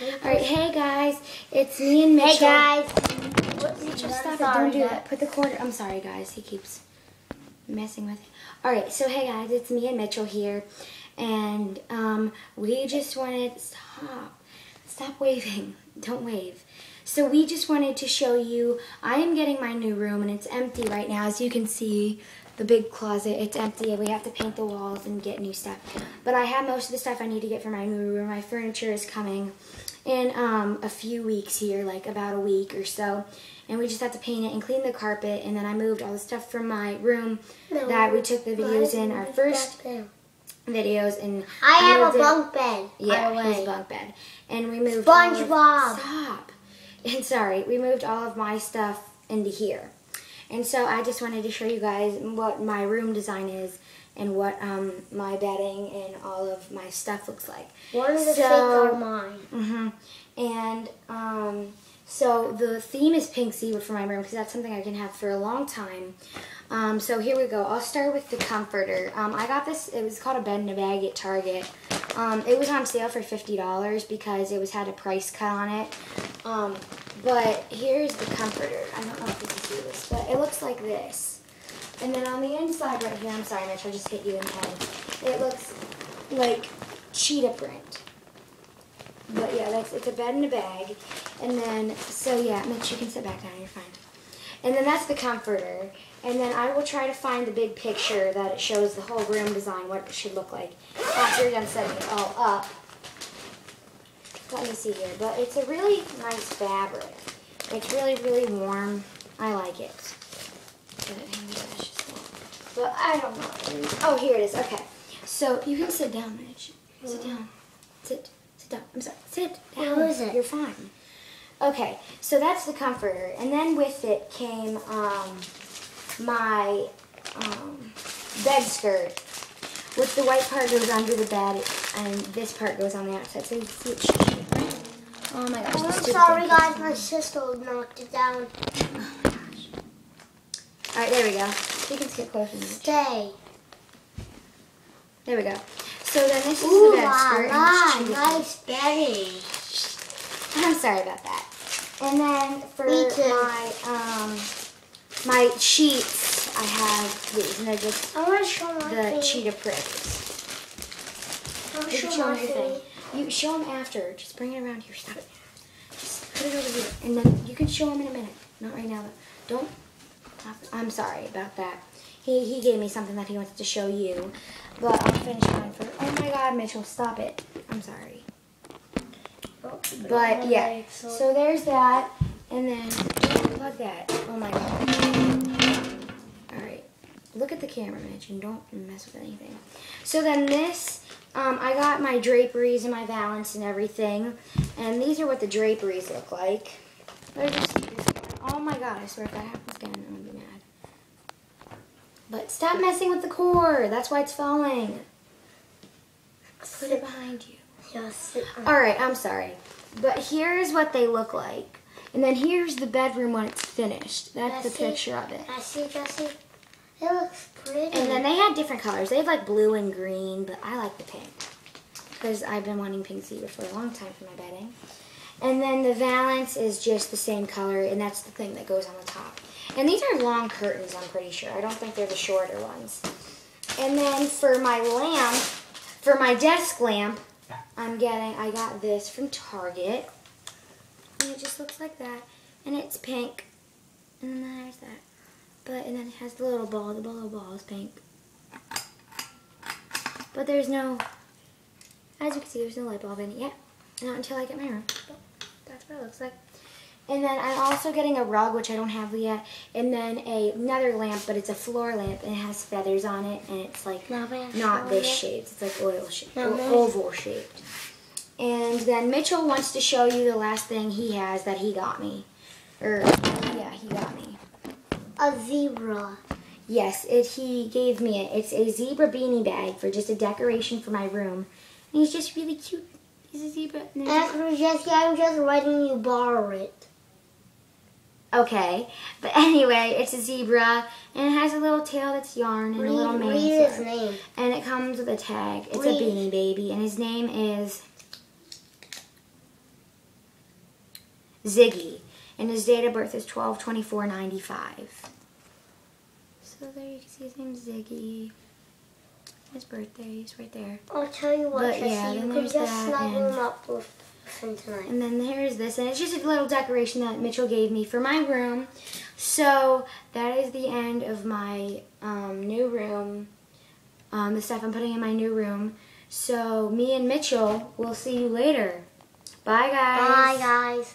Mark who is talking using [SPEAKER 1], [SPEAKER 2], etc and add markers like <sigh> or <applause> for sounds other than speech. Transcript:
[SPEAKER 1] All right, hey guys, it's me and Mitchell.
[SPEAKER 2] Hey guys.
[SPEAKER 1] Mitchell, stop it! Don't do that. Put the cord. I'm sorry, guys. He keeps messing with it. All right, so hey guys, it's me and Mitchell here, and um, we just wanted stop, stop waving. <laughs> Don't wave. So we just wanted to show you. I am getting my new room, and it's empty right now, as you can see. The big closet, it's empty, and we have to paint the walls and get new stuff. But I have most of the stuff I need to get for my new room. My furniture is coming in um, a few weeks here, like about a week or so. And we just have to paint it and clean the carpet. And then I moved all the stuff from my room that we took the videos in, our first videos. And
[SPEAKER 2] I have a
[SPEAKER 1] it-
[SPEAKER 2] bunk bed.
[SPEAKER 1] Yeah, his bunk bed. And we moved all of-
[SPEAKER 2] SpongeBob.
[SPEAKER 1] Stop. <laughs> And sorry, we moved all of my stuff into here. And so I just wanted to show you guys what my room design is and what um, my bedding and all of my stuff looks like.
[SPEAKER 2] One of the
[SPEAKER 1] So-
[SPEAKER 2] are mine.
[SPEAKER 1] hmm And um, so the theme is pink zebra for my room because that's something I can have for a long time. Um, so here we go. I'll start with the comforter. Um, I got this. It was called a bed in a bag at Target. Um, it was on sale for fifty dollars because it was had a price cut on it. But here's the comforter. I don't know if you can see this, but it looks like this. And then on the inside right here, I'm sorry, Mitch, I just hit you in the head. It looks like cheetah print. But yeah, that's it's a bed in a bag. And then so yeah, Mitch, you can sit back down, you're fine. And then that's the comforter. And then I will try to find the big picture that it shows the whole room design, what it should look like after you're done setting it all up. Let me see here. But it's a really nice fabric. It's really, really warm. I like it. But, maybe that's just that. But I don't know. Oh, here it is. Okay. So you can sit down, Mitch. Sit down. Sit. Sit down. I'm sorry. Sit down.
[SPEAKER 2] What is it?
[SPEAKER 1] You're fine. Okay, so that's the comforter, and then with it came um, my um, bed skirt. With the white part goes under the bed, and this part goes on the outside. So you can see shape. Oh my gosh!
[SPEAKER 2] Oh, I'm sorry
[SPEAKER 1] thing.
[SPEAKER 2] guys, my sister knocked it down.
[SPEAKER 1] Oh my gosh! All right, there we go. You can skip closer.
[SPEAKER 2] Stay.
[SPEAKER 1] There we go. So then this is
[SPEAKER 2] Ooh
[SPEAKER 1] the bed skirt.
[SPEAKER 2] la, nice bedding. <laughs>
[SPEAKER 1] I'm sorry about that. And then for my um my sheets, I have these, and they're just
[SPEAKER 2] I want to show my
[SPEAKER 1] the cheetah pricks.
[SPEAKER 2] I want to show
[SPEAKER 1] show
[SPEAKER 2] my thing.
[SPEAKER 1] thing. You show them after. Just bring it around here. Stop it. Just put it over here, and then you can show them in a minute. Not right now, though. Don't. I'm sorry about that. He he gave me something that he wanted to show you, but I'll finish mine for. Oh my God, Mitchell, stop it. I'm sorry. But yeah,
[SPEAKER 2] so-
[SPEAKER 1] so there's that, and then plug that. Oh my god. Look at the camera, Mitch, and don't mess with anything. So then this, um, I got my draperies and my valance and everything, and these are what the draperies look like. Oh my god, I swear if that happens again, I'm gonna be mad. But stop messing with the cord. That's why it's falling. Put it behind you.
[SPEAKER 2] Just sit
[SPEAKER 1] All right, I'm sorry. But here's what they look like. And then here's the bedroom when it's finished. That's the picture of it.
[SPEAKER 2] I see, Jesse. It looks pretty.
[SPEAKER 1] And then they had different colors. They have like blue and green, but I like the pink. Because I've been wanting pink zebra for a long time for my bedding. And then the valance is just the same color, and that's the thing that goes on the top. And these are long curtains, I'm pretty sure. I don't think they're the shorter ones. And then for my lamp, for my desk lamp, I'm getting, I got this from Target. And it just looks like that. And it's pink. And then there's that. But, and then it has the little ball. The little ball is pink. But there's no, as you can see, there's no light bulb in it yet. Not until I get my room. But that's what it looks like. And then I'm also getting a rug, which I don't have yet. And then a, another lamp, but it's a floor lamp. And it has feathers on it. And it's like
[SPEAKER 2] I
[SPEAKER 1] not this shaped. It's like oil shaped,
[SPEAKER 2] Now
[SPEAKER 1] o-
[SPEAKER 2] may I-
[SPEAKER 1] oval shaped. And then Mitchell wants to show you the last thing he has that he got me. Or, yeah, he got me.
[SPEAKER 2] A zebra.
[SPEAKER 1] Yes, it. He gave me it. It's a zebra beanie bag for just a decoration for my room. And he's just really cute. He's a zebra. and
[SPEAKER 2] Actually, Jesse, I'm just letting you borrow it.
[SPEAKER 1] Okay, but <laughs> anyway, it's a zebra and it has a little tail that's yarn and a little mane.
[SPEAKER 2] read his name.
[SPEAKER 1] And it comes with a tag. It's
[SPEAKER 2] Read.
[SPEAKER 1] a beanie baby, and his name is Ziggy. And his date of birth is 12 24 95. So there you can see his name's Ziggy. His birthday is right there.
[SPEAKER 2] I'll tell you what,
[SPEAKER 1] But,
[SPEAKER 2] Jesse,
[SPEAKER 1] yeah,
[SPEAKER 2] you could just snuggle him up with him tonight.
[SPEAKER 1] And then here's this, and it's just a little decoration that Mitchell gave me for my room. So that is the end of my um, new room, um, the stuff I'm putting in my new room. So me and Mitchell will see you later. Bye, guys.
[SPEAKER 2] Bye, guys.